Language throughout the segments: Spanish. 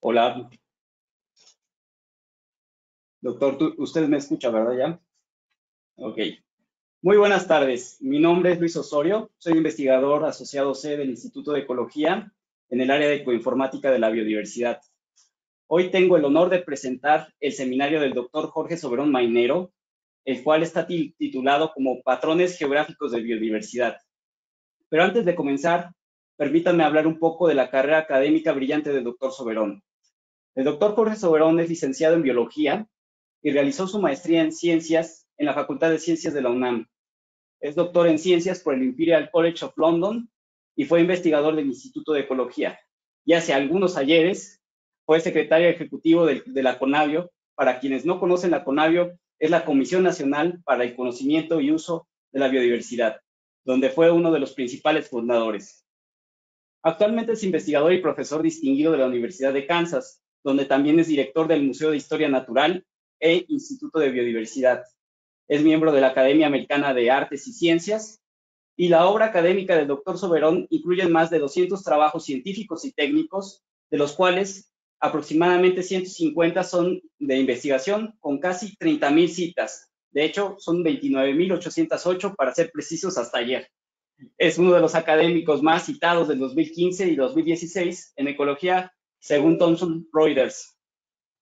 Hola. Doctor, usted me escucha, ¿verdad ya? Ok. Muy buenas tardes. Mi nombre es Luis Osorio. Soy investigador asociado C del Instituto de Ecología en el área de ecoinformática de la biodiversidad. Hoy tengo el honor de presentar el seminario del doctor Jorge Soberón Mainero, el cual está titulado como Patrones Geográficos de Biodiversidad. Pero antes de comenzar, permítanme hablar un poco de la carrera académica brillante del doctor Soberón. El doctor Jorge Soberón es licenciado en Biología y realizó su maestría en Ciencias en la Facultad de Ciencias de la UNAM. Es doctor en Ciencias por el Imperial College of London y fue investigador del Instituto de Ecología. Y hace algunos ayeres fue secretario ejecutivo de, de la CONAVIO. Para quienes no conocen la CONAVIO, es la Comisión Nacional para el Conocimiento y Uso de la Biodiversidad, donde fue uno de los principales fundadores. Actualmente es investigador y profesor distinguido de la Universidad de Kansas, donde también es director del Museo de Historia Natural e Instituto de Biodiversidad. Es miembro de la Academia Americana de Artes y Ciencias y la obra académica del doctor Soberón incluye más de 200 trabajos científicos y técnicos, de los cuales aproximadamente 150 son de investigación, con casi 30.000 citas. De hecho, son 29.808 para ser precisos hasta ayer. Es uno de los académicos más citados del 2015 y 2016 en ecología, según Thomson Reuters.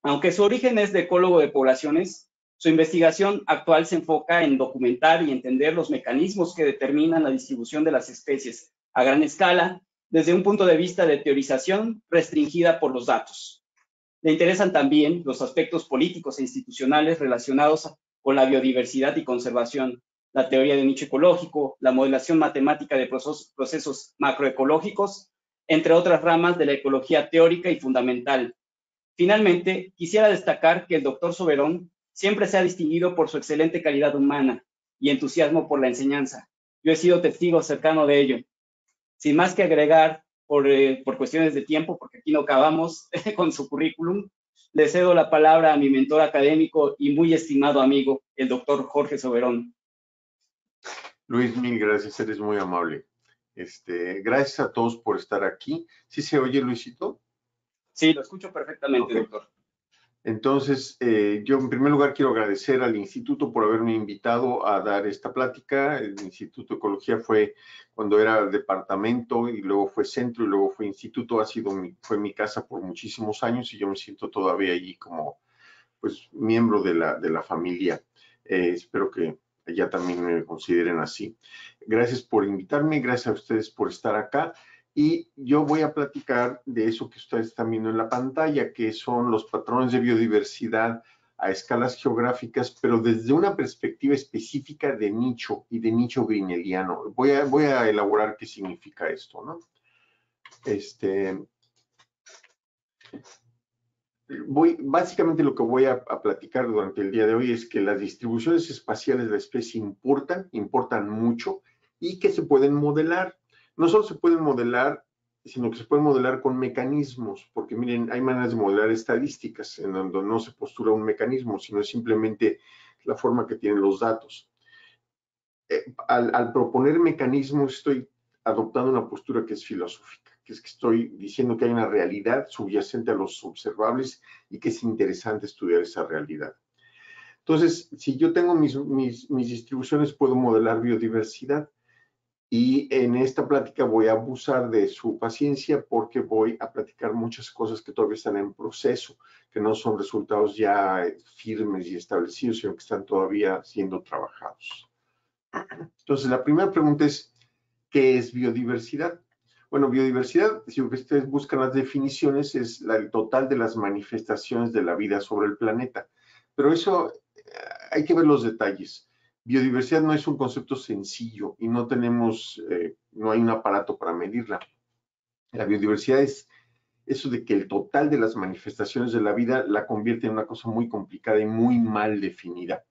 Aunque su origen es de ecólogo de poblaciones, su investigación actual se enfoca en documentar y entender los mecanismos que determinan la distribución de las especies a gran escala desde un punto de vista de teorización restringida por los datos. Le interesan también los aspectos políticos e institucionales relacionados con la biodiversidad y conservación, la teoría de nicho ecológico, la modelación matemática de procesos, macroecológicos, entre otras ramas de la ecología teórica y fundamental. Finalmente, quisiera destacar que el doctor Soberón siempre se ha distinguido por su excelente calidad humana y entusiasmo por la enseñanza. Yo he sido testigo cercano de ello. Sin más que agregar, por, eh, por cuestiones de tiempo, porque aquí no acabamos con su currículum, le cedo la palabra a mi mentor académico y muy estimado amigo, el doctor Jorge Soberón. Luis, mil gracias, eres muy amable. Este, gracias a todos por estar aquí. ¿Sí se oye, Luisito? Sí, lo escucho perfectamente, doctor. Entonces, eh, yo en primer lugar quiero agradecer al instituto por haberme invitado a dar esta plática. El Instituto de Ecología fue cuando era departamento y luego fue centro y luego fue instituto. Ha sido mi, fue mi casa por muchísimos años y yo me siento todavía allí como pues miembro de la, de la familia. Eh, espero que ya también me consideren así. Gracias por invitarme, gracias a ustedes por estar acá. Y yo voy a platicar de eso que ustedes están viendo en la pantalla, que son los patrones de biodiversidad a escalas geográficas, pero desde una perspectiva específica de nicho y de nicho grineliano. Voy a, voy a elaborar qué significa esto, ¿no? Este, voy, básicamente lo que voy a, platicar durante el día de hoy es que las distribuciones espaciales de la especie importan, importan mucho y que se pueden modelar. No solo se pueden modelar, sino que se pueden modelar con mecanismos, porque miren, hay maneras de modelar estadísticas en donde no se postula un mecanismo, sino simplemente la forma que tienen los datos. Eh, al proponer mecanismos estoy adoptando una postura que es filosófica que es que estoy diciendo que hay una realidad subyacente a los observables y que es interesante estudiar esa realidad. Entonces, si yo tengo mis, mis, distribuciones, puedo modelar biodiversidad y en esta plática voy a abusar de su paciencia porque voy a platicar muchas cosas que todavía están en proceso, que no son resultados ya firmes y establecidos, sino que están todavía siendo trabajados. Entonces, la primera pregunta es, ¿qué es biodiversidad? Bueno, biodiversidad, si ustedes buscan las definiciones, es el total de las manifestaciones de la vida sobre el planeta. Pero eso eh, hay que ver los detalles. Biodiversidad no es un concepto sencillo y no tenemos, eh, no hay un aparato para medirla. La biodiversidad es eso de que el total de las manifestaciones de la vida la convierte en una cosa muy complicada y muy mal definida,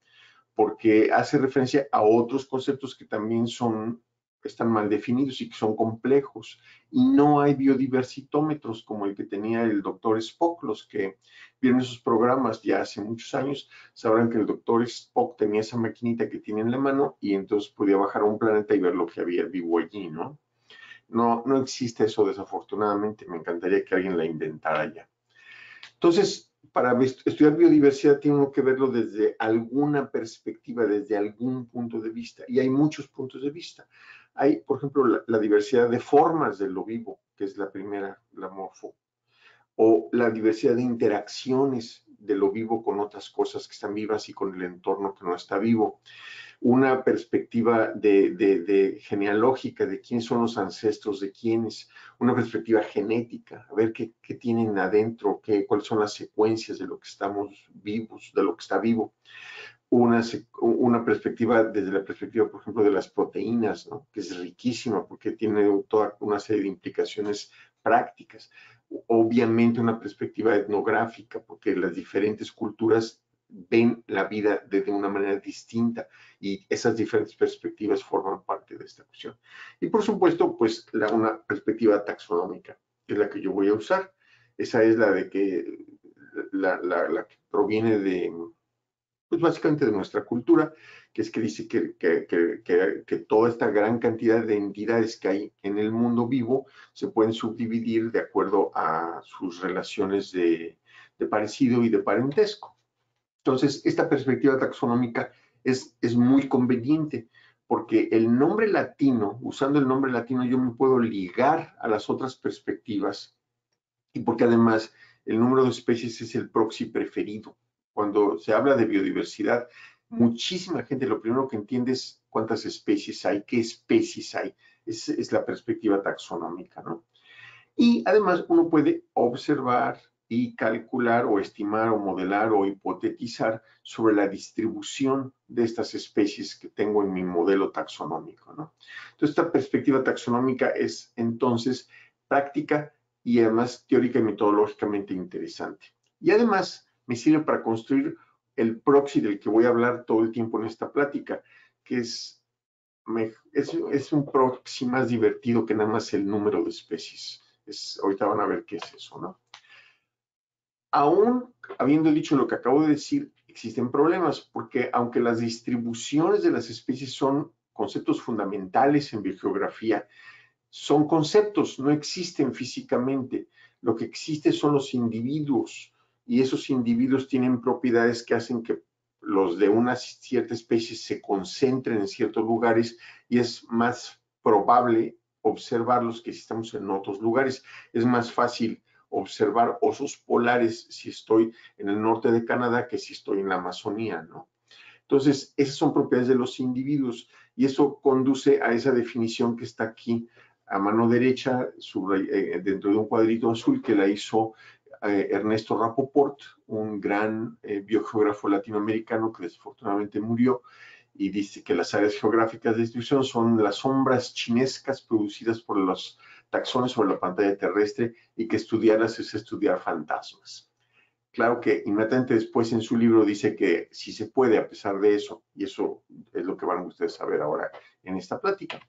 porque hace referencia a otros conceptos que también son están mal definidos y que son complejos. Y no hay biodiversitómetros como el que tenía el doctor Spock. Los que vieron esos programas ya hace muchos años sabrán que el doctor Spock tenía esa maquinita que tiene en la mano y entonces podía bajar a un planeta y ver lo que había vivo allí, ¿no? No, no existe eso desafortunadamente. Me encantaría que alguien la inventara ya. Entonces, para estudiar biodiversidad tiene que verlo desde alguna perspectiva, desde algún punto de vista, y hay muchos puntos de vista. Hay, por ejemplo, la, diversidad de formas de lo vivo, que es la primera, la morfo, o la diversidad de interacciones de lo vivo con otras cosas que están vivas y con el entorno que no está vivo una perspectiva de, genealógica de quiénes son los ancestros de quiénes, una perspectiva genética, a ver qué, tienen adentro, qué, cuáles son las secuencias de lo que estamos vivos, de lo que está vivo. Una, una perspectiva desde la perspectiva, por ejemplo, de las proteínas, que es riquísima porque tiene toda una serie de implicaciones prácticas. Obviamente una perspectiva etnográfica, porque las diferentes culturas ven la vida de, una manera distinta y esas diferentes perspectivas forman parte de esta cuestión. Y por supuesto, pues la, una perspectiva taxonómica, que es la que yo voy a usar. Esa es la de que, la, la, que proviene de, pues básicamente de nuestra cultura, que es que dice que, que, que, que, toda esta gran cantidad de entidades que hay en el mundo vivo se pueden subdividir de acuerdo a sus relaciones de, de parecido y de parentesco. Entonces, esta perspectiva taxonómica es, es muy conveniente porque el nombre latino, usando el nombre latino, yo me puedo ligar a las otras perspectivas y porque además el número de especies es el proxy preferido. Cuando se habla de biodiversidad, muchísima gente lo primero que entiende es cuántas especies hay, qué especies hay. Es, es la perspectiva taxonómica, ¿no? Y además uno puede observar, y calcular o estimar o modelar o hipotetizar sobre la distribución de estas especies que tengo en mi modelo taxonómico. ¿no? Entonces, esta perspectiva taxonómica es entonces práctica y además teórica y metodológicamente interesante. Y además me sirve para construir el proxy del que voy a hablar todo el tiempo en esta plática, que es, es, es un proxy más divertido que nada más el número de especies. Es, ahorita van a ver qué es eso, ¿no? Aún habiendo dicho lo que acabo de decir, existen problemas, porque aunque las distribuciones de las especies son conceptos fundamentales en biogeografía, son conceptos, no existen físicamente. Lo que existe son los individuos y esos individuos tienen propiedades que hacen que los de una cierta especie se concentren en ciertos lugares y es más probable observarlos que si estamos en otros lugares. Es más fácil observar osos polares si estoy en el norte de Canadá que si estoy en la Amazonía, ¿no? Entonces, esas son propiedades de los individuos y eso conduce a esa definición que está aquí a mano derecha eh, dentro de un cuadrito azul que la hizo eh, Ernesto Rapoport, un gran eh, biogeógrafo latinoamericano que desafortunadamente murió y dice que las áreas geográficas de distribución son las sombras chinescas producidas por los taxones sobre la pantalla terrestre y que estudiarlas es estudiar fantasmas. Claro que inmediatamente después en su libro dice que si se puede a pesar de eso, y eso es lo que van ustedes a ver ahora en esta plática.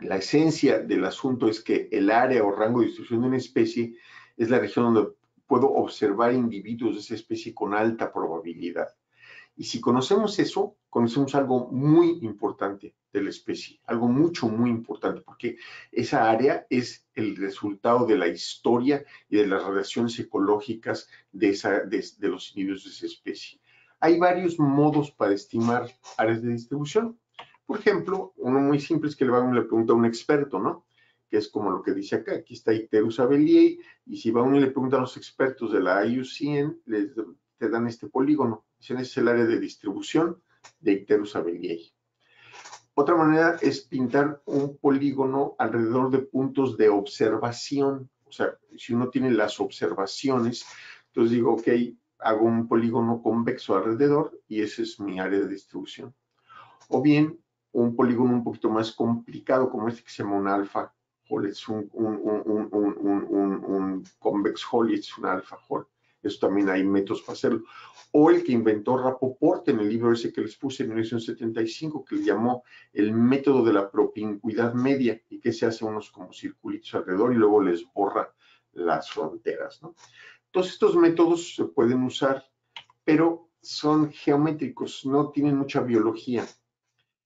La esencia del asunto es que el área o rango de distribución de una especie es la región donde puedo observar individuos de esa especie con alta probabilidad. Y si conocemos eso, conocemos algo muy importante de la especie, algo mucho, muy importante, porque esa área es el resultado de la historia y de las relaciones ecológicas de, esa, de, los individuos de esa especie. Hay varios modos para estimar áreas de distribución. Por ejemplo, uno muy simple es que le van le pregunta a un experto, ¿no? Que es como lo que dice acá. Aquí está Iterus abeliae, y si va uno y le pregunta a los expertos de la IUCN, les te dan este polígono. Ese es el área de distribución de Icterus abeliae. Otra manera es pintar un polígono alrededor de puntos de observación. O sea, si uno tiene las observaciones, entonces digo, ok, hago un polígono convexo alrededor y ese es mi área de distribución. O bien, un polígono un poquito más complicado como este que se llama un alfa hole, es un, un, un, convex hole, es un alfa hole. Eso también hay métodos para hacerlo. O el que inventó Rapoport en el libro ese que les puse en 1975, que le llamó el método de la propincuidad media y que se hace unos como circulitos alrededor y luego les borra las fronteras. ¿no? Todos estos métodos se pueden usar, pero son geométricos, no tienen mucha biología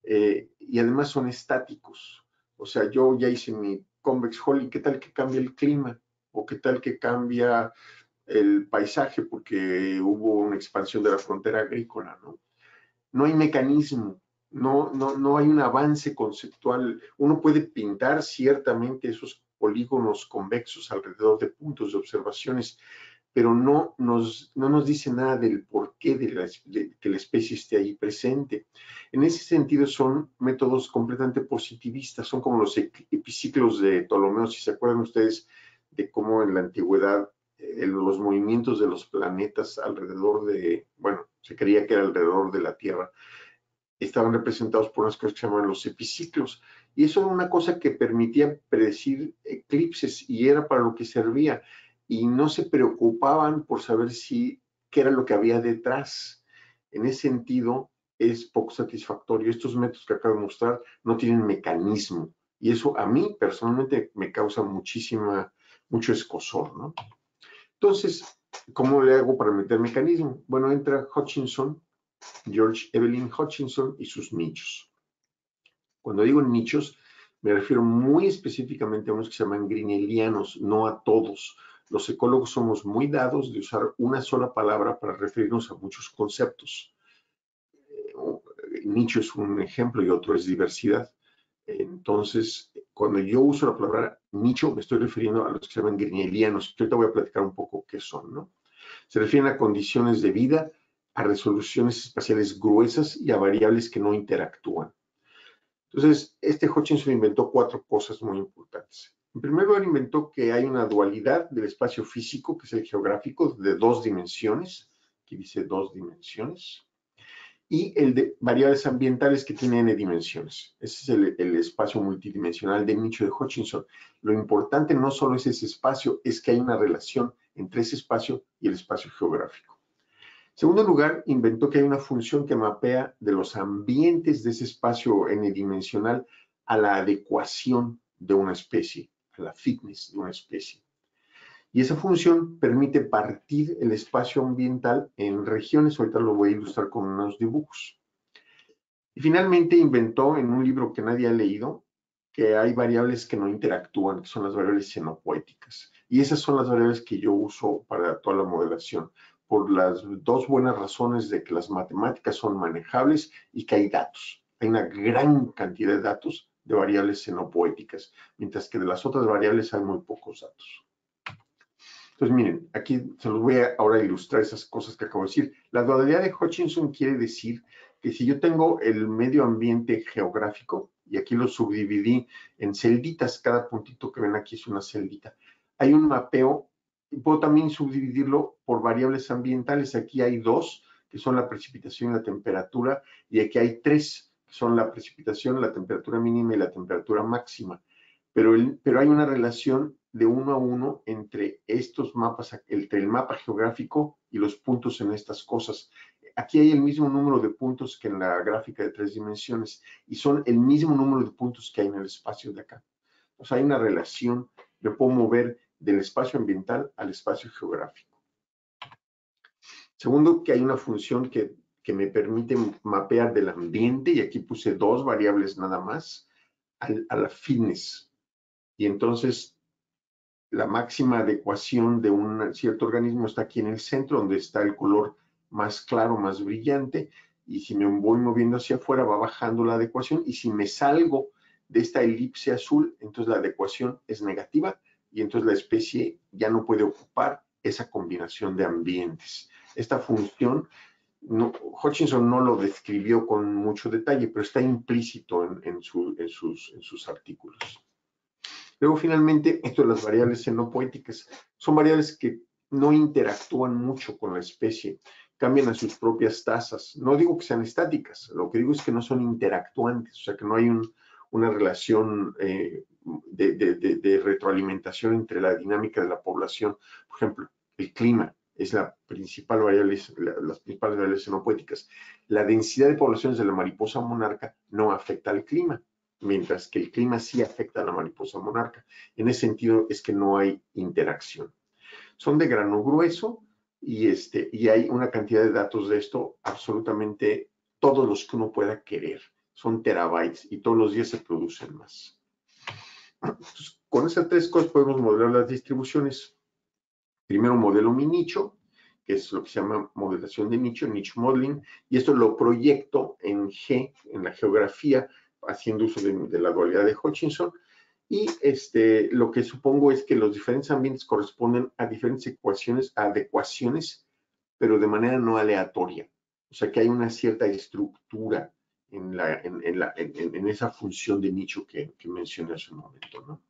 eh, y además son estáticos. O sea, yo ya hice mi convex hall qué tal que cambia el clima o qué tal que cambia el paisaje porque hubo una expansión de la frontera agrícola, ¿no? No hay mecanismo, no, no, no hay un avance conceptual. Uno puede pintar ciertamente esos polígonos convexos alrededor de puntos de observaciones, pero no nos, no nos dice nada del porqué de, la, de, que la especie esté ahí presente. En ese sentido son métodos completamente positivistas, son como los epiciclos de Ptolomeo, si se acuerdan ustedes de cómo en la antigüedad los movimientos de los planetas alrededor de, bueno, se creía que era alrededor de la Tierra, estaban representados por unas cosas que se llaman los epiciclos. Y eso era una cosa que permitía predecir eclipses y era para lo que servía y no se preocupaban por saber si qué era lo que había detrás. En ese sentido, es poco satisfactorio. Estos métodos que acabo de mostrar no tienen mecanismo y eso a mí personalmente me causa muchísima, mucho escosor, ¿no? Entonces, ¿cómo le hago para meter mecanismo? Bueno, entra Hutchinson, George Evelyn Hutchinson y sus nichos. Cuando digo nichos, me refiero muy específicamente a unos que se llaman grinelianos, no a todos los ecólogos somos muy dados de usar una sola palabra para referirnos a muchos conceptos. Eh, nicho es un ejemplo y otro es diversidad. Entonces, cuando yo uso la palabra nicho, me estoy refiriendo a los que se llaman grignelianos, que ahorita voy a platicar un poco qué son, ¿no? Se refieren a condiciones de vida, a resoluciones espaciales gruesas y a variables que no interactúan. Entonces, este Hutchinson inventó cuatro cosas muy importantes. En primer lugar, inventó que hay una dualidad del espacio físico, que es el geográfico, de dos dimensiones. Aquí dice dos dimensiones. Y el de variables ambientales que tiene n dimensiones. Ese es el, espacio multidimensional de nicho de Hutchinson. Lo importante no solo es ese espacio, es que hay una relación entre ese espacio y el espacio geográfico. En segundo lugar, inventó que hay una función que mapea de los ambientes de ese espacio n-dimensional a la adecuación de una especie a la fitness de una especie. Y esa función permite partir el espacio ambiental en regiones, ahorita lo voy a ilustrar con unos dibujos. Y finalmente inventó en un libro que nadie ha leído que hay variables que no interactúan, que son las variables xenopoéticas. Y esas son las variables que yo uso para toda la modelación, por las dos buenas razones de que las matemáticas son manejables y que hay datos. Hay una gran cantidad de datos de variables xenopoéticas, mientras que de las otras variables hay muy pocos datos. Entonces, miren, aquí se los voy a ahora ilustrar esas cosas que acabo de decir. La dualidad de Hutchinson quiere decir que si yo tengo el medio ambiente geográfico, y aquí lo subdividí en celditas, cada puntito que ven aquí es una celdita, hay un mapeo, y puedo también subdividirlo por variables ambientales. Aquí hay dos, que son la precipitación y la temperatura, y aquí hay tres, son la precipitación, la temperatura mínima y la temperatura máxima. Pero, el, pero hay una relación de uno a uno entre estos mapas, entre el mapa geográfico y los puntos en estas cosas. Aquí hay el mismo número de puntos que en la gráfica de tres dimensiones y son el mismo número de puntos que hay en el espacio de acá. O sea, hay una relación, yo puedo mover del espacio ambiental al espacio geográfico. Segundo, que hay una función que que me permite mapear del ambiente, y aquí puse dos variables nada más, a la fitness. Y entonces la máxima adecuación de un cierto organismo está aquí en el centro, donde está el color más claro, más brillante, y si me voy moviendo hacia afuera va bajando la adecuación, y si me salgo de esta elipse azul, entonces la adecuación es negativa, y entonces la especie ya no puede ocupar esa combinación de ambientes. Esta función no, Hutchinson no lo describió con mucho detalle, pero está implícito en, sus, en, sus, artículos. Luego, finalmente, esto de las variables xenopoéticas son variables que no interactúan mucho con la especie, cambian a sus propias tasas. No digo que sean estáticas, lo que digo es que no son interactuantes, o sea, que no hay una relación eh, de, retroalimentación entre la dinámica de la población. Por ejemplo, el clima es la principal variable, las principales variables xenopoéticas. La densidad de poblaciones de la mariposa monarca no afecta al clima, mientras que el clima sí afecta a la mariposa monarca. En ese sentido es que no hay interacción. Son de grano grueso y, este, y hay una cantidad de datos de esto absolutamente todos los que uno pueda querer. Son terabytes y todos los días se producen más. con esas tres cosas podemos modelar las distribuciones Primero modelo mi nicho, que es lo que se llama modelación de nicho, niche modeling, y esto lo proyecto en G, en la geografía, haciendo uso de, la dualidad de Hutchinson, y este, lo que supongo es que los diferentes ambientes corresponden a diferentes ecuaciones, adecuaciones, pero de manera no aleatoria. O sea que hay una cierta estructura en, la, en, la, en esa función de nicho que, que mencioné hace un momento, ¿no?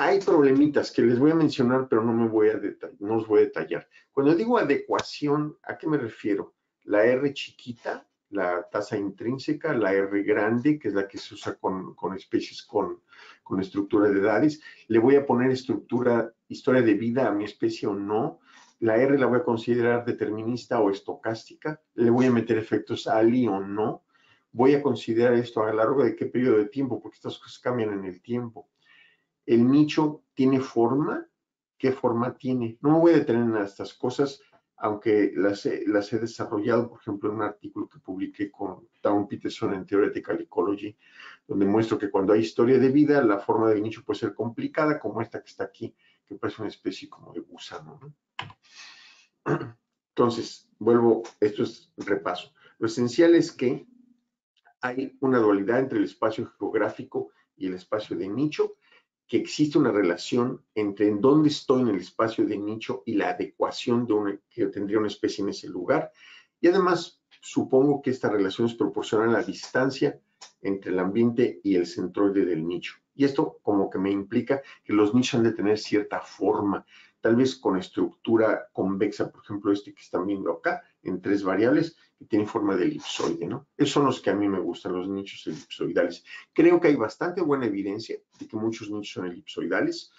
Hay problemitas que les voy a mencionar, pero no me voy a no os voy a detallar. Cuando digo adecuación, ¿a qué me refiero? La R chiquita, la tasa intrínseca, la R grande, que es la que se usa con, especies con, con, estructura de edades. Le voy a poner estructura, historia de vida a mi especie o no. La R la voy a considerar determinista o estocástica. Le voy a meter efectos ALI o no. Voy a considerar esto a lo largo de qué periodo de tiempo, porque estas cosas cambian en el tiempo el nicho tiene forma, ¿qué forma tiene? No me voy a detener en estas cosas, aunque las he, desarrollado, por ejemplo, en un artículo que publiqué con Town Peterson en Theoretical Ecology, donde muestro que cuando hay historia de vida, la forma del nicho puede ser complicada, como esta que está aquí, que parece una especie como de gusano. Entonces, vuelvo, esto es repaso. Lo esencial es que hay una dualidad entre el espacio geográfico y el espacio de nicho, que existe una relación entre en dónde estoy en el espacio de nicho y la adecuación de una, que tendría una especie en ese lugar. Y además, supongo que esta relación es proporcional a la distancia entre el ambiente y el centroide del nicho. Y esto como que me implica que los nichos han de tener cierta forma, tal vez con estructura convexa, por ejemplo, este que están viendo acá, en tres variables, que tiene forma de elipsoide, ¿no? Esos son los que a mí me gustan, los nichos elipsoidales. Creo que hay bastante buena evidencia de que muchos nichos son elipsoidales,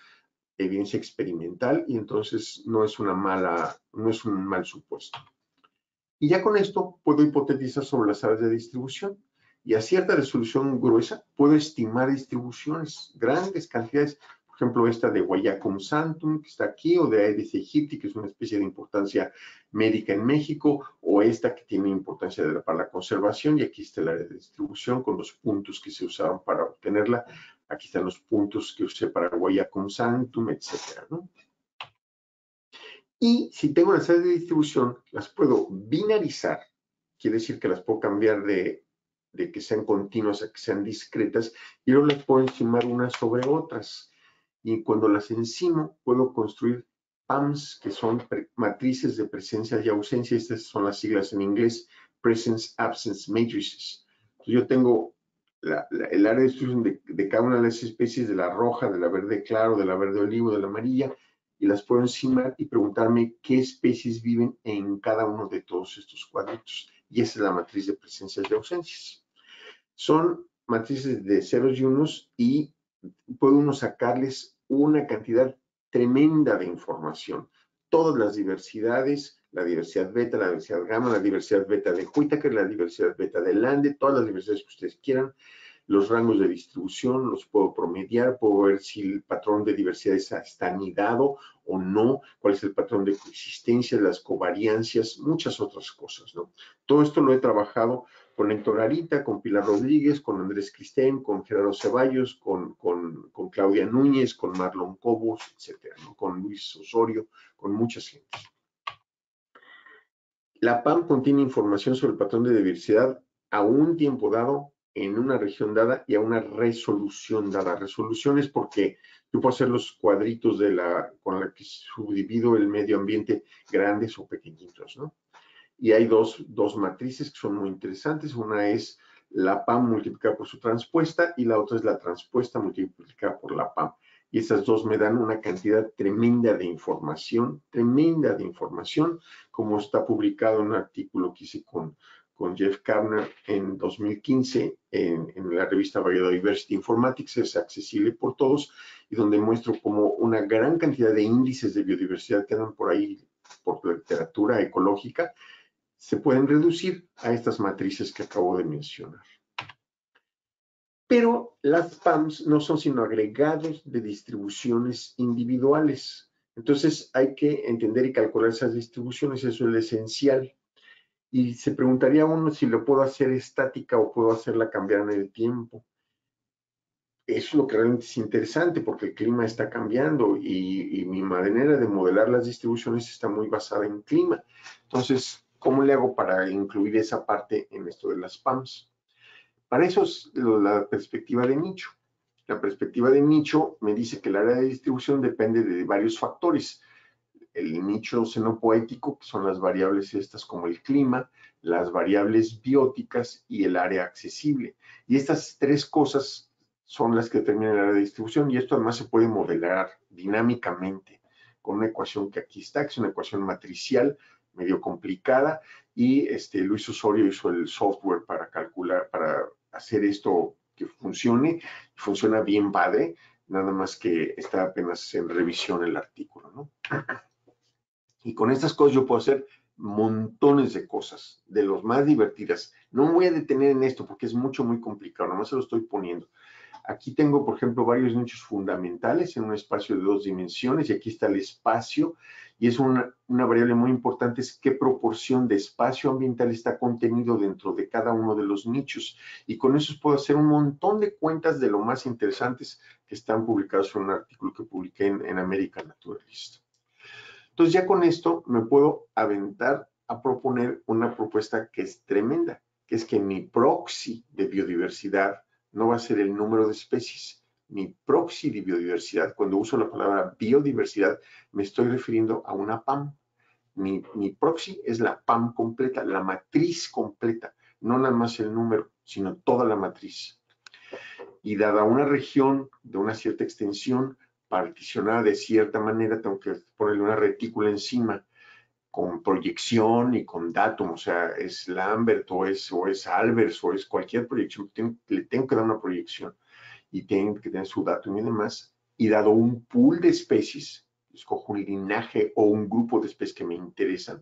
evidencia experimental, y entonces no es una mala, no es un mal supuesto. Y ya con esto puedo hipotetizar sobre las áreas de distribución y a cierta resolución gruesa puedo estimar distribuciones, grandes cantidades ejemplo, esta de Guayacum santum, que está aquí, o de Aedes aegypti, que es una especie de importancia médica en México, o esta que tiene importancia para la conservación, y aquí está el área de distribución con los puntos que se usaron para obtenerla. Aquí están los puntos que usé para Guayacum santum, etcétera, Y si tengo las áreas de distribución, las puedo binarizar, quiere decir que las puedo cambiar de, de que sean continuas a que sean discretas, y luego las puedo encimar unas sobre otras y cuando las encimo puedo construir PAMs, que son matrices de presencia y ausencia. Estas son las siglas en inglés, Presence Absence Matrices. yo tengo el área de distribución de, cada una de las especies, de la roja, de la verde claro, de la verde olivo, de la amarilla, y las puedo encimar y preguntarme qué especies viven en cada uno de todos estos cuadritos. Y esa es la matriz de presencias y ausencias. Son matrices de ceros y unos y puede uno sacarles una cantidad tremenda de información. Todas las diversidades, la diversidad beta, la diversidad gamma, la diversidad beta de Whittaker, la diversidad beta de Lande, todas las diversidades que ustedes quieran, los rangos de distribución, los puedo promediar, puedo ver si el patrón de diversidad está anidado o no, cuál es el patrón de coexistencia, las covariancias, muchas otras cosas, ¿no? Todo esto lo he trabajado con Héctor Arita, con Pilar Rodríguez, con Andrés Cristén, con Gerardo Ceballos, con, con, Claudia Núñez, con Marlon Cobos, etcétera, con Luis Osorio, con muchas gentes. La PAM contiene información sobre el patrón de diversidad a un tiempo dado, en una región dada y a una resolución dada. Resolución es porque yo puedo hacer los cuadritos de la, con la que subdivido el medio ambiente grandes o pequeñitos, ¿no? Y hay dos, dos matrices que son muy interesantes. Una es la PAM multiplicada por su transpuesta y la otra es la transpuesta multiplicada por la PAM. Y estas dos me dan una cantidad tremenda de información, tremenda de información, como está publicado en un artículo que hice con, con Jeff Carner en 2015 en, en, la revista Biodiversity Informatics, es accesible por todos, y donde muestro como una gran cantidad de índices de biodiversidad que andan por ahí, por literatura ecológica, se pueden reducir a estas matrices que acabo de mencionar. Pero las PAMs no son sino agregados de distribuciones individuales. Entonces hay que entender y calcular esas distribuciones, eso es lo esencial. Y se preguntaría uno si lo puedo hacer estática o puedo hacerla cambiar en el tiempo. es lo que realmente es interesante porque el clima está cambiando y, mi manera de modelar las distribuciones está muy basada en clima. Entonces, ¿cómo le hago para incluir esa parte en esto de las PAMs? Para eso es la perspectiva de nicho. La perspectiva de nicho me dice que el área de distribución depende de varios factores. El nicho xenopoético, que son las variables estas como el clima, las variables bióticas y el área accesible. Y estas tres cosas son las que determinan el área de distribución y esto además se puede modelar dinámicamente con una ecuación que aquí está, que es una ecuación matricial medio complicada y este, Luis Osorio hizo el software para calcular, para hacer esto que funcione, funciona bien padre, nada más que está apenas en revisión el artículo, ¿no? Y con estas cosas yo puedo hacer montones de cosas, de los más divertidas. No me voy a detener en esto porque es mucho, muy complicado, nomás se lo estoy poniendo. Aquí tengo, por ejemplo, varios nichos fundamentales en un espacio de dos dimensiones y aquí está el espacio y es una, variable muy importante, es qué proporción de espacio ambiental está contenido dentro de cada uno de los nichos. Y con eso puedo hacer un montón de cuentas de lo más interesantes que están publicados en un artículo que publiqué en, en American Naturalist. Entonces ya con esto me puedo aventar a proponer una propuesta que es tremenda, que es que mi proxy de biodiversidad no va a ser el número de especies. Mi proxy de biodiversidad, cuando uso la palabra biodiversidad, me estoy refiriendo a una PAM. Mi, mi proxy es la PAM completa, la matriz completa, no nada más el número, sino toda la matriz. Y dada una región de una cierta extensión, particionada de cierta manera, tengo que ponerle una retícula encima con proyección y con datum, o sea, es Lambert o es, Albers o es cualquier proyección, le tengo que dar una proyección y tengo que tener su datum y demás, y dado un pool de especies, escojo un linaje o un grupo de especies que me interesan,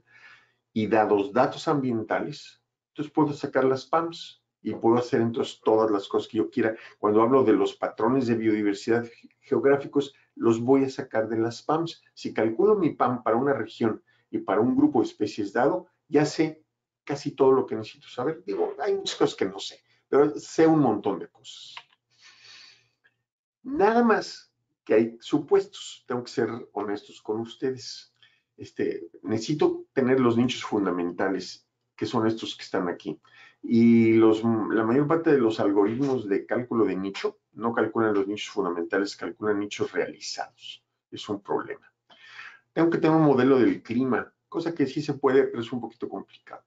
y dados datos ambientales, entonces puedo sacar las PAMs y puedo hacer entonces todas las cosas que yo quiera. Cuando hablo de los patrones de biodiversidad geográficos, los voy a sacar de las PAMs. Si calculo mi PAM para una región y para un grupo de especies dado, ya sé casi todo lo que necesito saber. Digo, hay muchas cosas que no sé, pero sé un montón de cosas. Nada más que hay supuestos, tengo que ser honestos con ustedes. Este, necesito tener los nichos fundamentales, que son estos que están aquí. Y la mayor parte de los algoritmos de cálculo de nicho no calculan los nichos fundamentales, calculan nichos realizados. Es un problema. Tengo que un modelo del clima, cosa que sí se puede, pero es un poquito complicado.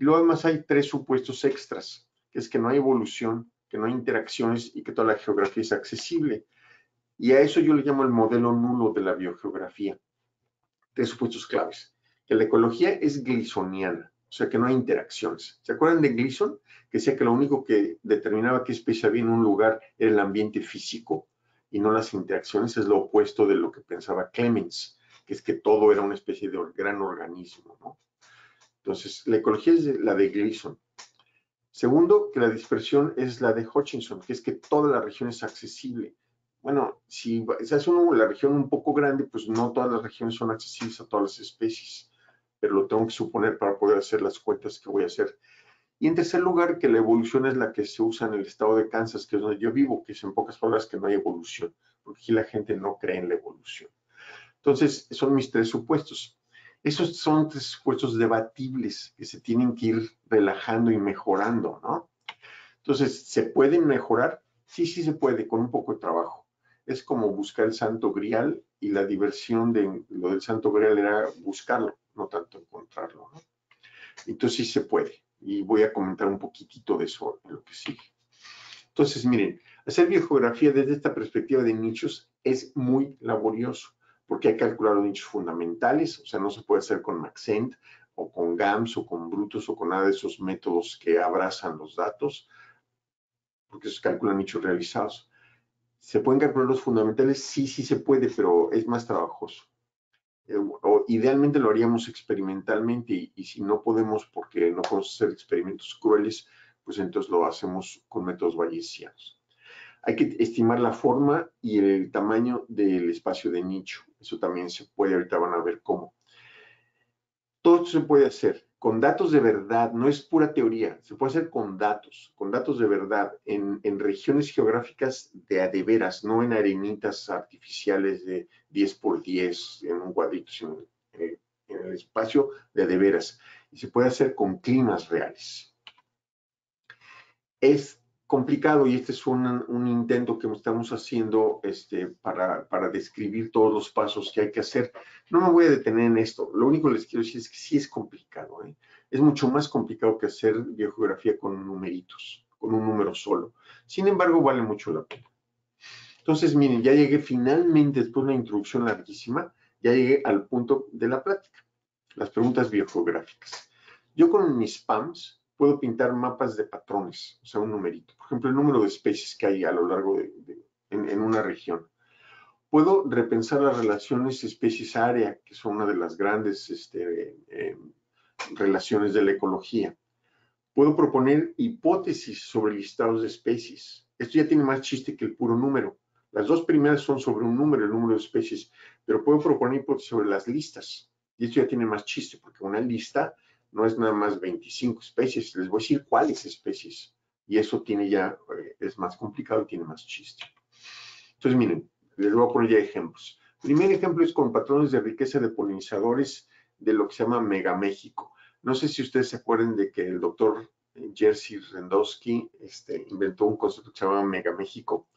Y luego además hay tres supuestos extras, que no hay evolución, que no hay interacciones y que toda la geografía es accesible. Y a eso yo le llamo el modelo nulo de la biogeografía. Tres supuestos claves. Que la ecología es glisoniana, o sea que no hay interacciones. ¿Se acuerdan de Gleason? Que decía que lo único que determinaba qué especie había en un lugar era el ambiente físico y no las interacciones, es lo opuesto de lo que pensaba Clemens que es que todo era una especie de gran organismo, ¿no? Entonces, la ecología es la de Gleason. Segundo, que la dispersión es la de Hutchinson, que es que toda la región es accesible. Bueno, si se hace la región un poco grande, pues no todas las regiones son accesibles a todas las especies, pero lo tengo que suponer para poder hacer las cuentas que voy a hacer. Y en tercer lugar, que la evolución es la que se usa en el estado de Kansas, que es donde yo vivo, que es en pocas palabras que no hay evolución, porque aquí la gente no cree en la evolución. Entonces, son mis tres supuestos. Esos son tres supuestos debatibles que se tienen que ir relajando y mejorando, ¿no? Entonces, ¿se pueden mejorar? Sí, sí se puede, con un poco de trabajo. Es como buscar el santo grial y la diversión de lo del santo grial era buscarlo, no tanto encontrarlo, ¿no? Entonces sí se puede. Y voy a comentar un poquitito de eso en lo que sigue. Entonces, miren, hacer biogeografía desde esta perspectiva de nichos es muy laborioso porque hay que calcular los nichos fundamentales, o sea, no se puede hacer con Maxent o con GAMS o con Brutus o con nada de esos métodos que abrazan los datos, porque se calculan nichos realizados. ¿Se pueden calcular los fundamentales? Sí, sí se puede, pero es más trabajoso. Eh, o idealmente lo haríamos experimentalmente y, y, si no podemos porque no podemos hacer experimentos crueles, pues entonces lo hacemos con métodos bayesianos. Hay que estimar la forma y el tamaño del espacio de nicho. Eso también se puede, ahorita van a ver cómo. Todo esto se puede hacer con datos de verdad, no es pura teoría, se puede hacer con datos, con datos de verdad, en, regiones geográficas de adeveras, no en arenitas artificiales de 10 por 10 en un cuadrito, sino en, el espacio de adeveras. Y se puede hacer con climas reales. Es complicado y este es un, intento que estamos haciendo este, para, para, describir todos los pasos que hay que hacer. No me voy a detener en esto. Lo único que les quiero decir es que sí es complicado. ¿eh? Es mucho más complicado que hacer biogeografía con numeritos, con un número solo. Sin embargo, vale mucho la pena. Entonces, miren, ya llegué finalmente, después de una introducción larguísima, ya llegué al punto de la plática, las preguntas biogeográficas. Yo con mis PAMs puedo pintar mapas de patrones, o sea, un numerito. Por ejemplo, el número de especies que hay a lo largo de, en, una región. Puedo repensar las relaciones especies-área, que son una de las grandes este, eh, relaciones de la ecología. Puedo proponer hipótesis sobre listados de especies. Esto ya tiene más chiste que el puro número. Las dos primeras son sobre un número, el número de especies, pero puedo proponer hipótesis sobre las listas. Y esto ya tiene más chiste, porque una lista no es nada más 25 especies, les voy a decir cuáles especies. Y eso tiene ya, eh, es más complicado tiene más chiste. Entonces, miren, les voy a poner ya ejemplos. primer ejemplo es con patrones de riqueza de polinizadores de lo que se llama Megaméxico. No sé si ustedes se acuerdan de que el doctor Jerzy Rendowski este, inventó un concepto que se llama Megaméxico,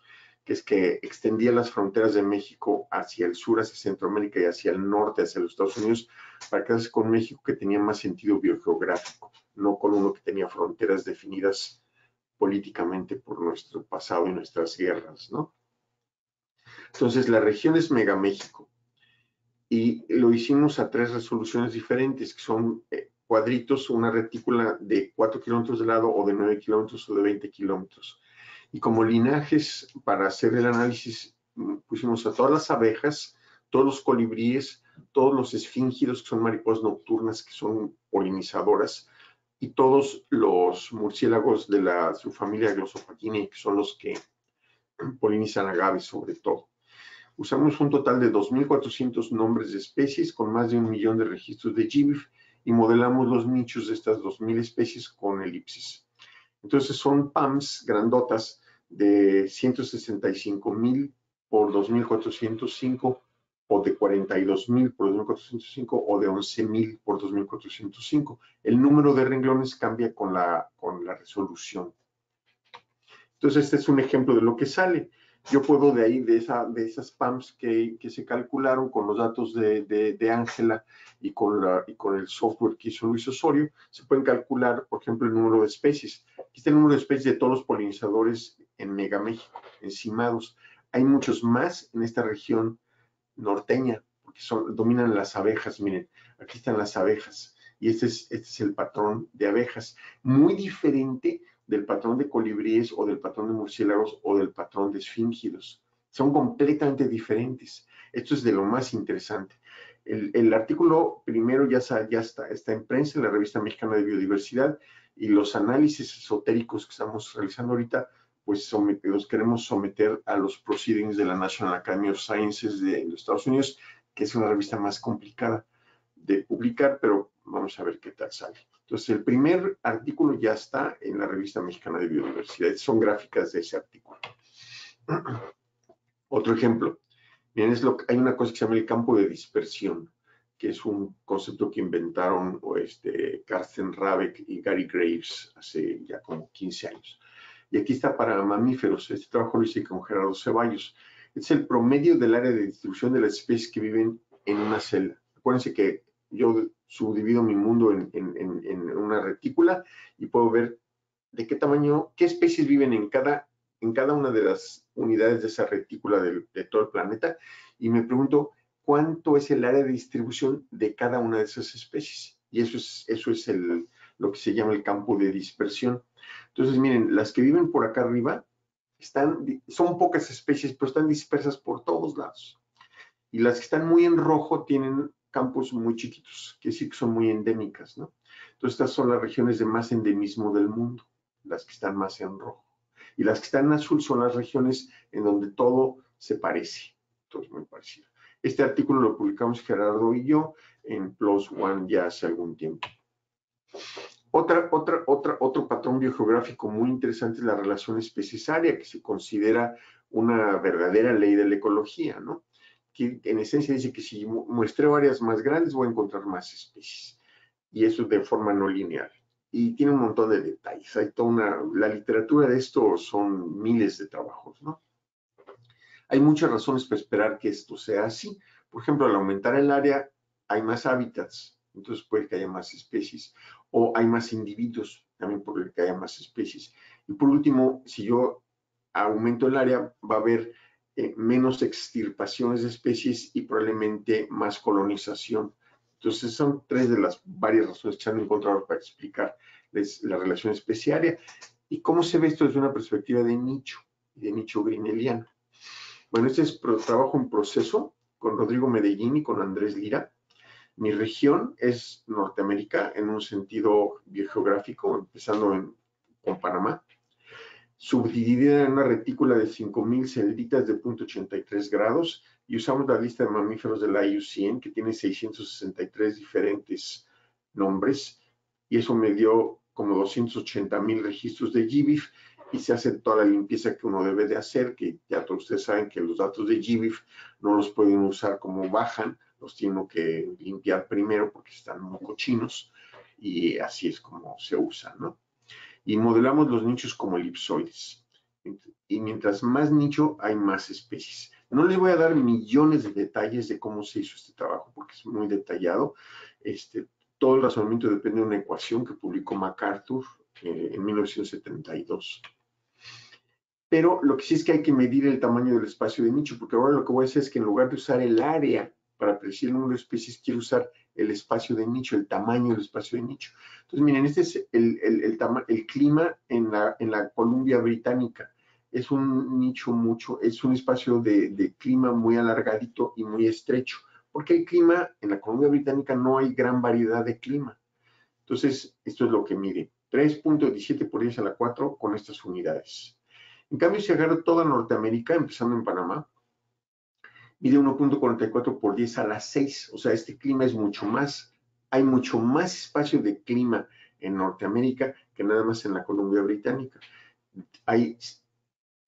que es que extendía las fronteras de México hacia el sur, hacia Centroamérica y hacia el norte, hacia los Estados Unidos, para quedarse con México que tenía más sentido biogeográfico, no con uno que tenía fronteras definidas políticamente por nuestro pasado y nuestras guerras, ¿no? Entonces, la región es Megaméxico y lo hicimos a tres resoluciones diferentes, que son eh, cuadritos, una retícula de 4 kilómetros de lado o de 9 kilómetros o de 20 kilómetros. Y como linajes, para hacer el análisis, mm, pusimos a todas las abejas, todos los colibríes, todos los esfíngidos, que son mariposas nocturnas, que son polinizadoras, y todos los murciélagos de la subfamilia Glossophagineae, que son los que polinizan agaves sobre todo. Usamos un total de 2.400 nombres de especies con más de un millón de registros de GBIF y modelamos los nichos de estas 2.000 especies con elipsis. Entonces son PAMs grandotas de 165 mil por 2.405 o de 42 mil por 2.405 o de 11 mil por 2.405. El número de renglones cambia con la, con la resolución. Entonces este es un ejemplo de lo que sale yo puedo de ahí, de, esa, de esas PAMs que, que se calcularon con los datos de Ángela y, con y con el software que hizo Luis Osorio, se pueden calcular, por ejemplo, el número de especies. Aquí está el número de especies de todos los polinizadores en Megaméxico, encimados. Hay muchos más en esta región norteña, porque dominan las abejas. Miren, aquí están las abejas. Y este es, este es el patrón de abejas. Muy diferente del patrón de colibríes o del patrón de murciélagos o del patrón de esfíngidos. Son completamente diferentes. Esto es de lo más interesante. El, artículo primero ya, ya está, está en prensa en la revista mexicana de biodiversidad y los análisis esotéricos que estamos realizando ahorita, pues los queremos someter a los proceedings de la National Academy of Sciences de los Estados Unidos, que es una revista más complicada de publicar, pero vamos a ver qué tal sale. Entonces, el primer artículo ya está en la revista mexicana de biodiversidad. Son gráficas de ese artículo. Otro ejemplo. Miren, es lo, hay una cosa que se llama el campo de dispersión, que es un concepto que inventaron este, Carsten Rabeck y Gary Graves hace ya como 15 años. Y aquí está para mamíferos. Este trabajo lo hice con Gerardo Ceballos. Es el promedio del área de distribución de las especies que viven en una celda. Acuérdense que yo subdivido mi mundo en, una retícula y puedo ver de qué tamaño, qué especies viven en cada, en cada una de las unidades de esa retícula de, todo el planeta y me pregunto cuánto es el área de distribución de cada una de esas especies. Y eso es, eso es lo que se llama el campo de dispersión. Entonces, miren, las que viven por acá arriba están, son pocas especies, pero están dispersas por todos lados. Y las que están muy en rojo tienen campos muy chiquitos, que sí que son muy endémicas, ¿no? Entonces estas son las regiones de más endemismo del mundo, las que están más en rojo. Y las que están en azul son las regiones en donde todo se parece, todo es muy parecido. Este artículo lo publicamos Gerardo y yo en Plus One ya hace algún tiempo. Otra, otra, otra, otro patrón biogeográfico muy interesante es la relación especies-área, que se considera una verdadera ley de la ecología, ¿no? Que en esencia dice que si muestreo áreas más grandes voy a encontrar más especies. Y eso de forma no lineal. Y tiene un montón de detalles. Hay toda la literatura de esto son miles de trabajos, ¿no? Hay muchas razones para esperar que esto sea así. Por ejemplo, al aumentar el área hay más hábitats, entonces puede que haya más especies, o hay más individuos, también puede que haya más especies. Y por último, si yo aumento el área, va a haber eh, menos extirpaciones de especies y probablemente más colonización. Entonces, son tres de las varias razones que han encontrado para explicar la relación especiaria. ¿Y cómo se ve esto desde una perspectiva de nicho, de nicho grineliano? Bueno, este es trabajo en proceso con Rodrigo Medellín y con Andrés Lira. Mi región es Norteamérica en un sentido biogeográfico, empezando con Panamá, subdividida en una retícula de 5.000 celditas de 0.83 grados y usamos la lista de mamíferos de la IUCN que tiene 663 diferentes nombres y eso me dio como 280.000 registros de GBIF y se hace toda la limpieza que uno debe de hacer, que ya todos ustedes saben que los datos de GBIF no los pueden usar como bajan, los tienen que limpiar primero porque están muy cochinos y así es como se usa, ¿no? Y modelamos los nichos como elipsoides. Y mientras más nicho, hay más especies. No les voy a dar millones de detalles de cómo se hizo este trabajo porque es muy detallado. Este, todo el razonamiento depende de una ecuación que publicó MacArthur eh, en 1972. Pero lo que sí es que hay que medir el tamaño del espacio de nicho, porque ahora lo que voy a hacer es que en lugar de usar el área para predecir el número de especies, quiero usar el espacio de nicho, el tamaño del espacio de nicho. Entonces, miren, este es el, clima en la, en la Columbia Británica. Es un nicho mucho, es un espacio de, de clima muy alargadito y muy estrecho, porque el clima en la Columbia Británica no hay gran variedad de clima. Entonces, esto es lo que mide. 3.17 por 10 a la 4 con estas unidades. En cambio, si agarro toda Norteamérica, empezando en Panamá, mide 1.44 por 10 a la 6. O sea, este clima es mucho más, hay mucho más espacio de clima en Norteamérica que nada más en la Columbia Británica. Hay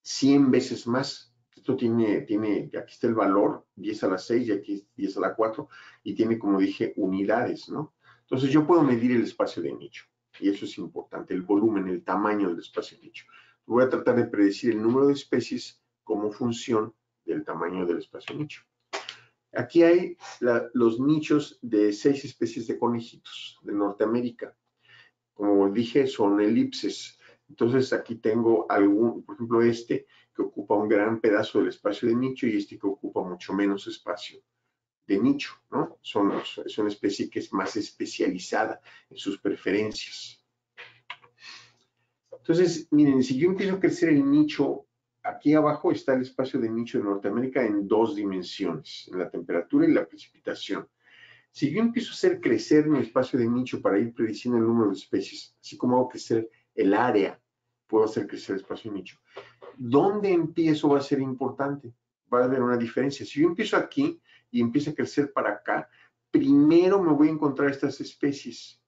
100 veces más. Esto tiene, tiene, aquí está el valor, 10 a la 6 y aquí 10 a la 4, y tiene, como dije, unidades, ¿no? Entonces yo puedo medir el espacio de nicho, y eso es importante, el volumen, el tamaño del espacio de nicho. Voy a tratar de predecir el número de especies como función del tamaño del espacio nicho. Aquí hay los nichos de seis especies de conejitos de Norteamérica. Como dije, son elipses. Entonces aquí tengo algún, por ejemplo, este que ocupa un gran pedazo del espacio de nicho y este que ocupa mucho menos espacio de nicho, ¿no? Son, es una especie que es más especializada en sus preferencias. Entonces, miren, si yo empiezo a crecer el nicho aquí abajo está el espacio de nicho de Norteamérica en dos dimensiones, en la temperatura y la precipitación. Si yo empiezo a hacer crecer mi espacio de nicho para ir prediciendo el número de especies, así como hago crecer el área, puedo hacer crecer el espacio de nicho. ¿Dónde empiezo va a ser importante? Va a haber una diferencia. Si yo empiezo aquí y empiezo a crecer para acá, primero me voy a encontrar estas especies.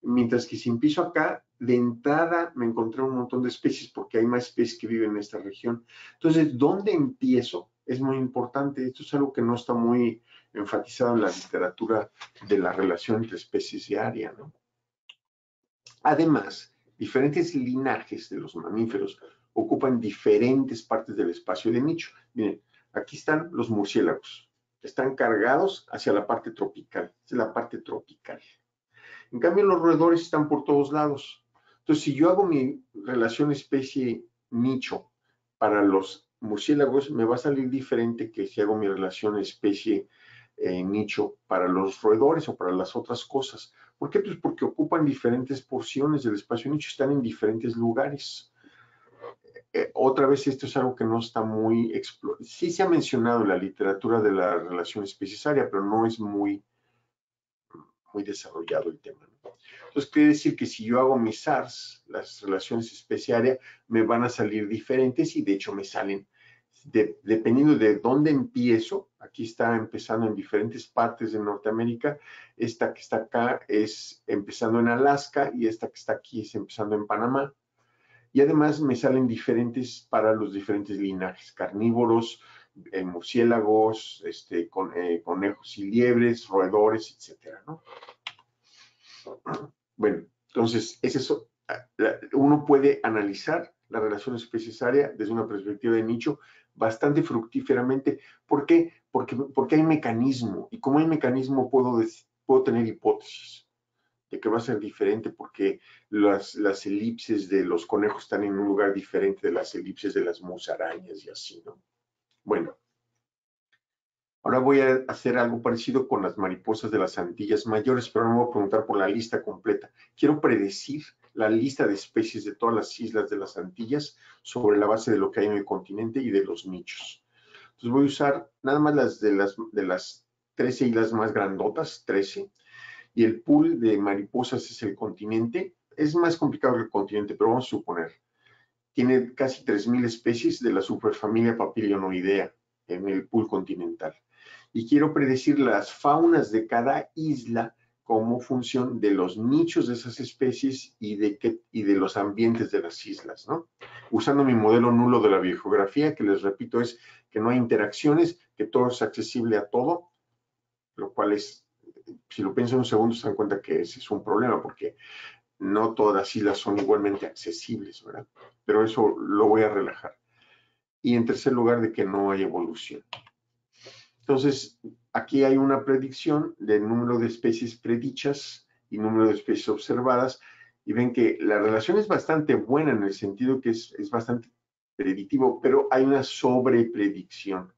Mientras que si empiezo acá, de entrada me encontré un montón de especies porque hay más especies que viven en esta región. Entonces, ¿dónde empiezo? Es muy importante. Esto es algo que no está muy enfatizado en la literatura de la relación entre especies y área. ¿no? Además, diferentes linajes de los mamíferos ocupan diferentes partes del espacio de nicho. Miren, aquí están los murciélagos. Están cargados hacia la parte tropical. es la parte tropical. En cambio, los roedores están por todos lados. Entonces, si yo hago mi relación especie-nicho para los murciélagos, me va a salir diferente que si hago mi relación especie-nicho eh, para los roedores o para las otras cosas. ¿Por qué? Pues porque ocupan diferentes porciones del espacio nicho, están en diferentes lugares. Eh, otra vez, esto es algo que no está muy explorado. Sí se ha mencionado en la literatura de la relación especie-área, pero no es muy, muy desarrollado el tema. Entonces, quiere decir que si yo hago mis SARS, las relaciones especie-área, me van a salir diferentes y de hecho me salen dependiendo de dónde empiezo, aquí está empezando en diferentes partes de Norteamérica, esta que está acá es empezando en Alaska y esta que está aquí es empezando en Panamá. Y además me salen diferentes para los diferentes linajes, carnívoros, eh, murciélagos, este, eh, conejos y liebres, roedores, etcétera, ¿no? Bueno, entonces, es eso. Ah, uno puede analizar la relación especies-área desde una perspectiva de nicho bastante fructíferamente. ¿Por qué? Porque, porque hay mecanismo, y como hay mecanismo puedo, puedo tener hipótesis de que va a ser diferente porque las, las elipses de los conejos están en un lugar diferente de las elipses de las musarañas y así, ¿no? Bueno, ahora voy a hacer algo parecido con las mariposas de las Antillas Mayores, pero no me voy a preguntar por la lista completa. Quiero predecir la lista de especies de todas las islas de las Antillas sobre la base de lo que hay en el continente y de los nichos. Entonces voy a usar nada más las de las, de las 13 islas más grandotas, 13, y el pool de mariposas es el continente. Es más complicado que el continente, pero vamos a suponer. Tiene casi 3.000 especies de la superfamilia Papilionoidea en el pool continental. Y quiero predecir las faunas de cada isla como función de los nichos de esas especies y de, los ambientes de las islas, ¿no? Usando mi modelo nulo de la biogeografía, que les repito es que no hay interacciones, que todo es accesible a todo, lo cual es, si lo piensan un segundo, se dan cuenta que ese es un problema, porque no todas las islas son igualmente accesibles, ¿verdad? Pero eso lo voy a relajar. Y en tercer lugar, de que no hay evolución. Entonces, aquí hay una predicción del número de especies predichas y número de especies observadas, y ven que la relación es bastante buena en el sentido que es, bastante predictivo, pero hay una sobrepredicción.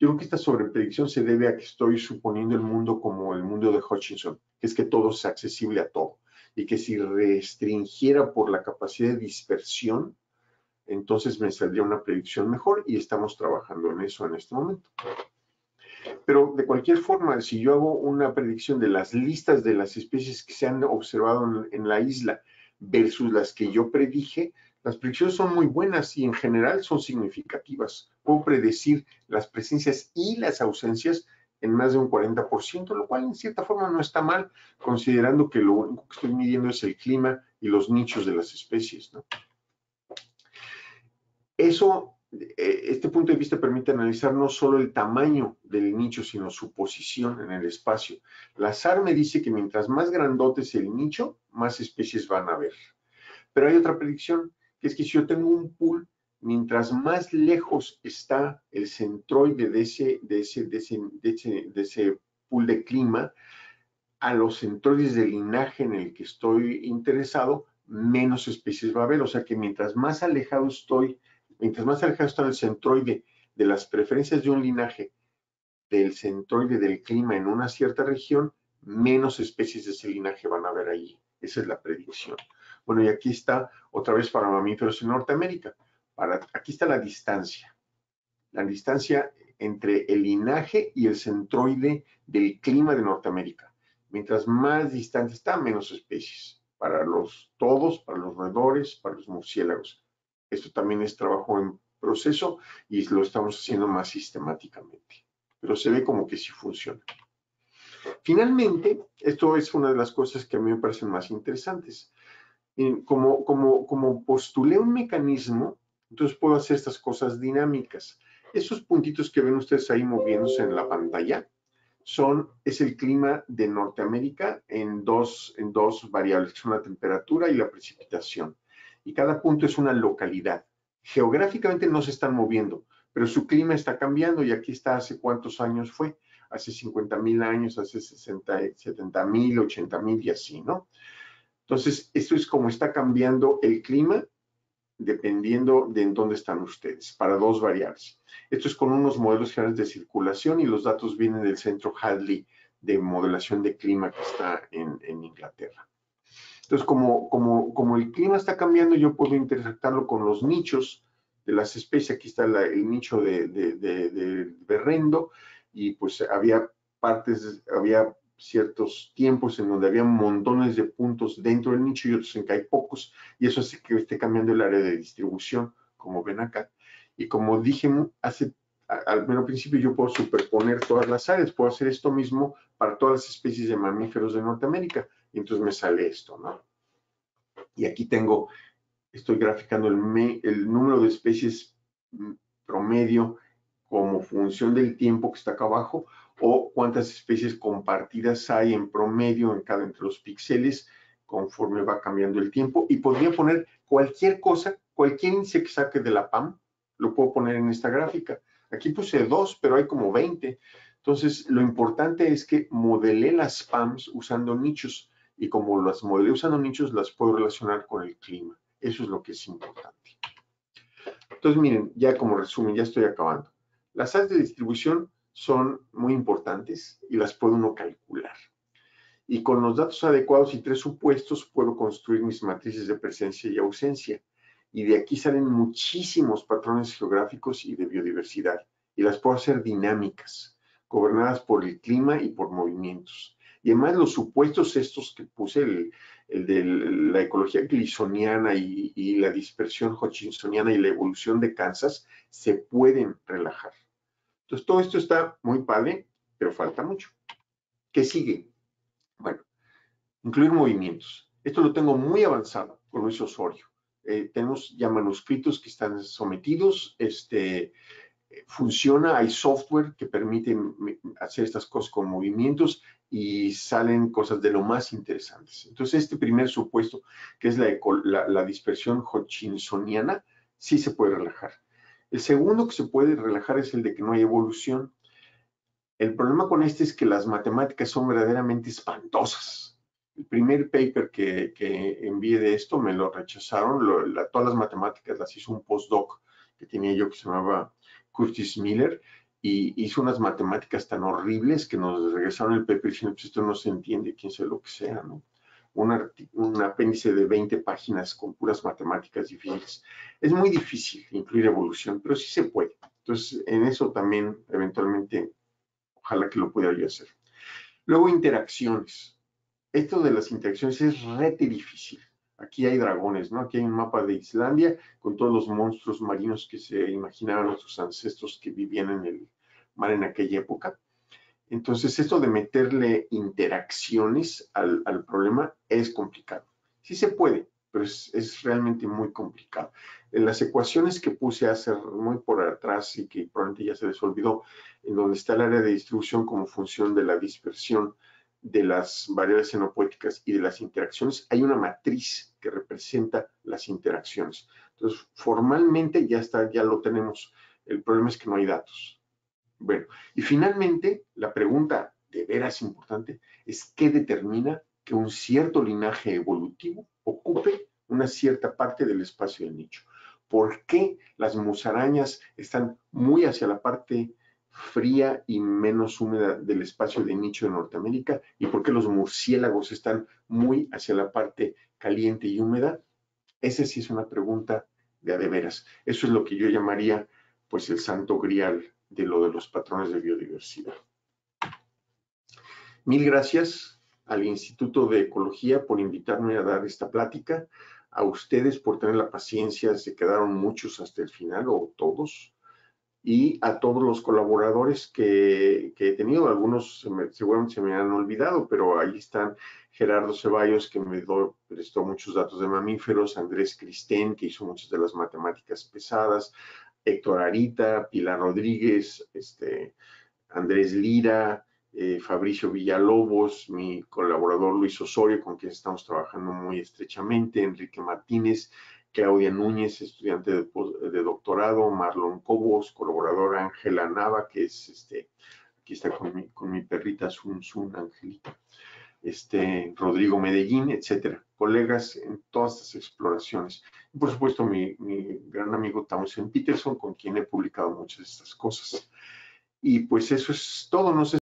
Yo creo que esta sobrepredicción se debe a que estoy suponiendo el mundo como el mundo de Hutchinson, que es que todo es accesible a todo, y que si restringiera por la capacidad de dispersión, entonces me saldría una predicción mejor y estamos trabajando en eso en este momento. Pero de cualquier forma, si yo hago una predicción de las listas de las especies que se han observado en, la isla versus las que yo predije, las predicciones son muy buenas y en general son significativas. Puedo predecir las presencias y las ausencias en más de un 40%, lo cual en cierta forma no está mal, considerando que lo único que estoy midiendo es el clima y los nichos de las especies. Eso eh, este punto de vista permite analizar no solo el tamaño del nicho, sino su posición en el espacio. La SAR me dice que mientras más grandote es el nicho, más especies van a haber. Pero hay otra predicción, que es que si yo tengo un pool, mientras más lejos está el centroide de ese, de ese, de ese, de ese, pool de clima, a los centroides de linaje en el que estoy interesado, menos especies va a haber. O sea que mientras más alejado estoy Mientras más alejado está el centroide de las preferencias de un linaje del centroide del clima en una cierta región, menos especies de ese linaje van a haber allí. Esa es la predicción. Bueno, y aquí está otra vez para mamíferos en Norteamérica. Para, aquí está la distancia. La distancia entre el linaje y el centroide del clima de Norteamérica. Mientras más distante está, menos especies. Para los todos, para los roedores, para los murciélagos. Esto también es trabajo en proceso y lo estamos haciendo más sistemáticamente. Pero se ve como que sí funciona. Finalmente, esto es una de las cosas que a mí me parecen más interesantes. Como, como, como postulé un mecanismo, entonces puedo hacer estas cosas dinámicas. Esos puntitos que ven ustedes ahí moviéndose en la pantalla son, es el clima de Norteamérica en dos, en dos variables, que son la temperatura y la precipitación y cada punto es una localidad. Geográficamente no se están moviendo, pero su clima está cambiando y aquí está hace cuántos años fue, hace 50 mil años, hace 60, 70 mil, 80 mil y así, ¿no? Entonces, esto es como está cambiando el clima dependiendo de en dónde están ustedes, para dos variables. Esto es con unos modelos generales de circulación y los datos vienen del centro Hadley de modelación de clima que está en, en Inglaterra. Entonces, como, como, como el clima está cambiando, yo puedo intersectarlo con los nichos de las especies. Aquí está el nicho de, de, berrendo y pues había partes, había ciertos tiempos en donde había montones de puntos dentro del nicho y otros en que hay pocos, y eso hace que esté cambiando el área de distribución, como ven acá. Y como dije hace al menos principio, yo puedo superponer todas las áreas, puedo hacer esto mismo para todas las especies de mamíferos de Norteamérica. Y entonces me sale esto, ¿no? Y aquí tengo, estoy graficando el, el número de especies mm, promedio como función del tiempo que está acá abajo, o cuántas especies compartidas hay en promedio en cada entre los píxeles conforme va cambiando el tiempo. Y podría poner cualquier cosa, cualquier índice que saque de la PAM, lo puedo poner en esta gráfica. Aquí puse dos, pero hay como 20. Entonces, lo importante es que modelé las PAMs usando nichos y como las modelé usando nichos, las puedo relacionar con el clima. Eso es lo que es importante. Entonces, miren, ya como resumen, ya estoy acabando. Las áreas de distribución son muy importantes y las puede uno calcular. Y con los datos adecuados y tres supuestos puedo construir mis matrices de presencia y ausencia y de aquí salen muchísimos patrones geográficos y de biodiversidad, y las puedo hacer dinámicas, gobernadas por el clima y por movimientos. Y además los supuestos estos que puse, el, de la ecología glisoniana y, y, la dispersión hutchinsoniana y la evolución de Kansas, se pueden relajar. Entonces todo esto está muy padre, pero falta mucho. ¿Qué sigue? Bueno, incluir movimientos. Esto lo tengo muy avanzado con Luis Osorio. Eh, tenemos ya manuscritos que están sometidos, este, funciona, hay software que permite hacer estas cosas con movimientos y salen cosas de lo más interesantes. Entonces, este primer supuesto, que es la, dispersión hutchinsoniana, sí se puede relajar. El segundo que se puede relajar es el de que no hay evolución. El problema con este es que las matemáticas son verdaderamente espantosas el primer paper que, que, envié de esto me lo rechazaron, todas las matemáticas las hizo un postdoc que tenía yo que se llamaba Curtis Miller y hizo unas matemáticas tan horribles que nos regresaron el paper diciendo, pues esto no se entiende, quién sea lo que sea, ¿no? Un, un apéndice de 20 páginas con puras matemáticas difíciles. Es muy difícil incluir evolución, pero sí se puede. Entonces, en eso también, eventualmente, ojalá que lo pueda yo hacer. Luego, interacciones esto de las interacciones es rete difícil. Aquí hay dragones, ¿no? Aquí hay un mapa de Islandia con todos los monstruos marinos que se imaginaban nuestros ancestros que vivían en el mar en aquella época. Entonces, esto de meterle interacciones al, problema es complicado. Sí se puede, pero es, es, realmente muy complicado. En las ecuaciones que puse hace muy por atrás y que probablemente ya se les olvidó, en donde está el área de distribución como función de la dispersión de las variables xenopoéticas y de las interacciones, hay una matriz que representa las interacciones. Entonces, formalmente ya está, ya lo tenemos. El problema es que no hay datos. Bueno, y finalmente, la pregunta de veras importante es qué determina que un cierto linaje evolutivo ocupe una cierta parte del espacio del nicho. ¿Por qué las musarañas están muy hacia la parte fría y menos húmeda del espacio de nicho de Norteamérica y por qué los murciélagos están muy hacia la parte caliente y húmeda? Esa sí es una pregunta de a de veras. Eso es lo que yo llamaría pues el santo grial de lo de los patrones de biodiversidad. Mil gracias al Instituto de Ecología por invitarme a dar esta plática, a ustedes por tener la paciencia, se quedaron muchos hasta el final o todos y a todos los colaboradores que, he tenido. Algunos seguramente se me han olvidado, pero ahí están Gerardo Ceballos, que me prestó muchos datos de mamíferos, Andrés Cristén, que hizo muchas de las matemáticas pesadas, Héctor Arita, Pilar Rodríguez, este, Andrés Lira, eh, Fabricio Villalobos, mi colaborador Luis Osorio, con quien estamos trabajando muy estrechamente, Enrique Martínez, Claudia Núñez, estudiante de, doctorado, Marlon Cobos, colaborador Ángela Nava, que es este, aquí está con mi, perrita Sun Sun Angelita, este, Rodrigo Medellín, etcétera, colegas en todas estas exploraciones. Y por supuesto, mi, mi gran amigo Townsend Peterson, con quien he publicado muchas de estas cosas. Y pues eso es todo, no sé